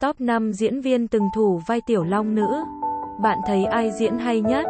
Top 5 diễn viên từng thủ vai tiểu long nữ. Bạn thấy ai diễn hay nhất?